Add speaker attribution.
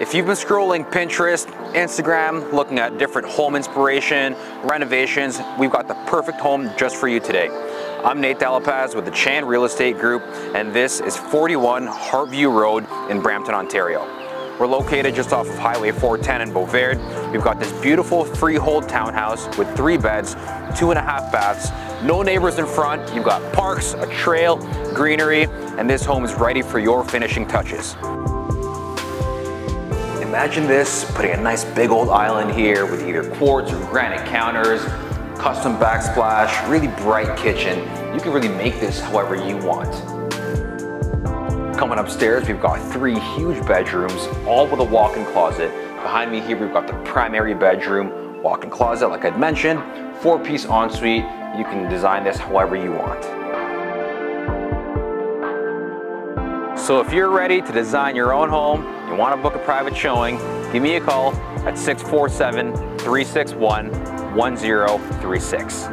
Speaker 1: If you've been scrolling Pinterest, Instagram, looking at different home inspiration, renovations, we've got the perfect home just for you today. I'm Nate Dellapaz with the Chan Real Estate Group, and this is 41 Heartview Road in Brampton, Ontario. We're located just off of Highway 410 in Bovaird. We've got this beautiful freehold townhouse with three beds, two and a half baths, no neighbors in front. You've got parks, a trail, greenery, and this home is ready for your finishing touches. Imagine this, putting a nice big old island here with either quartz or granite counters, custom backsplash, really bright kitchen. You can really make this however you want. Coming upstairs, we've got three huge bedrooms, all with a walk-in closet. Behind me here, we've got the primary bedroom, walk-in closet, like I'd mentioned, four-piece ensuite. You can design this however you want. So if you're ready to design your own home, you want to book a private showing, give me a call at 647 361 1036.